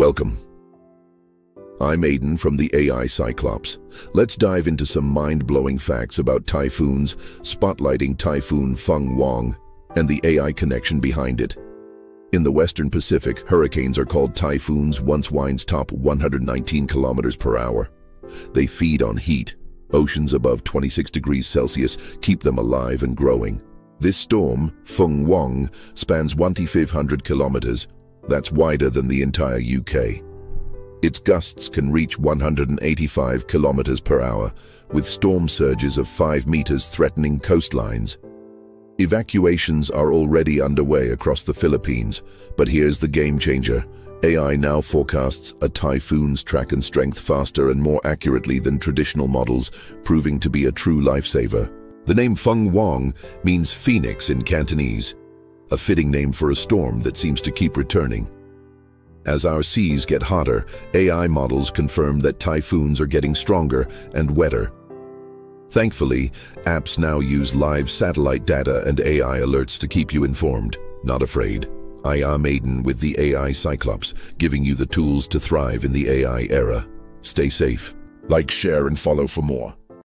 Welcome. I'm Aiden from the AI Cyclops. Let's dive into some mind-blowing facts about typhoons, spotlighting Typhoon Fung-Wong and the AI connection behind it. In the Western Pacific, hurricanes are called typhoons once winds top 119 kilometers per hour. They feed on heat. Oceans above 26 degrees Celsius keep them alive and growing. This storm, Fung-Wong, spans 1,500 kilometers. That's wider than the entire UK. Its gusts can reach 185 kilometers per hour, with storm surges of 5 meters threatening coastlines. Evacuations are already underway across the Philippines, but here's the game changer. AI now forecasts a typhoon's track and strength faster and more accurately than traditional models, proving to be a true lifesaver. The name Fung-Wong means phoenix in Cantonese, a fitting name for a storm that seems to keep returning. As our seas get hotter, AI models confirm that typhoons are getting stronger and wetter. Thankfully, apps now use live satellite data and AI alerts to keep you informed, not afraid. I am Aiden with the AI Cyclops, giving you the tools to thrive in the AI era. Stay safe. Like, share, and follow for more.